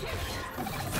Spree.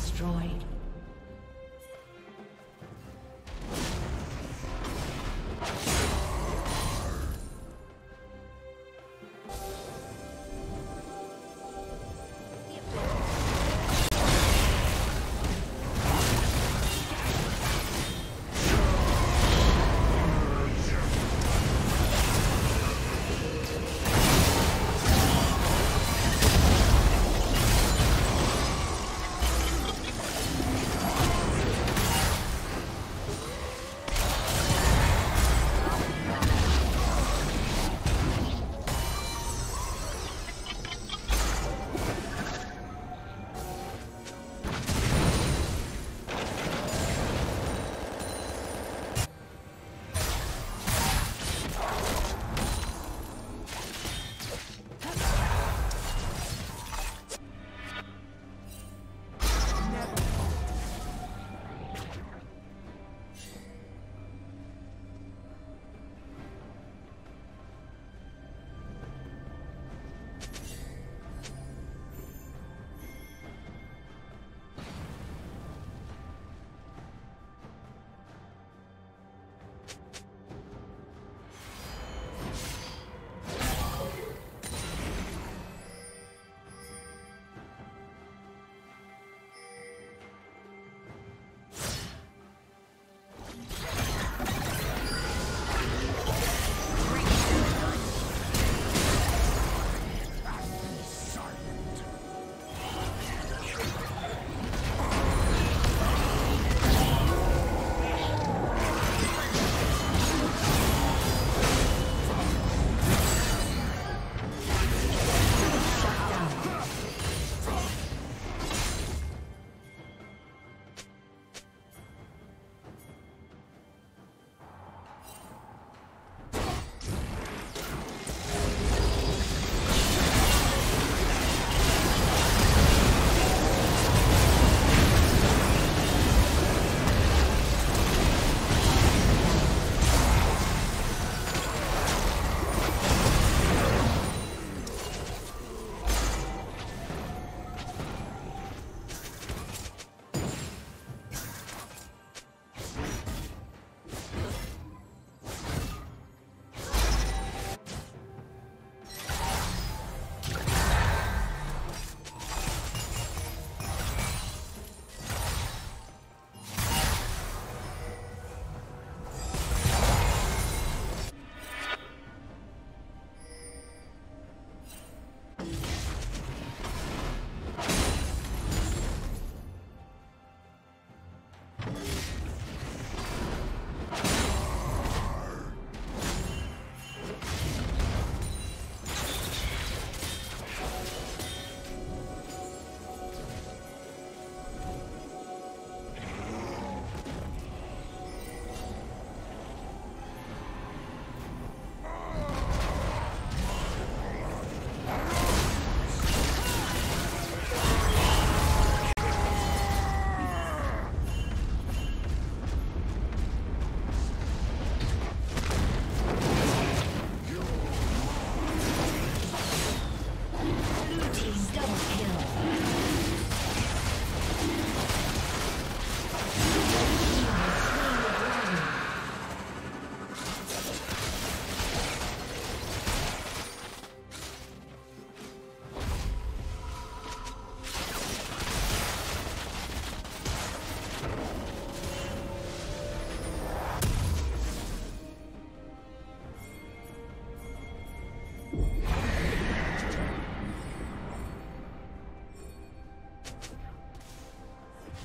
Destroyed.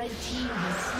Red team has slain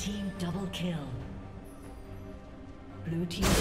Team double kill. Blue team.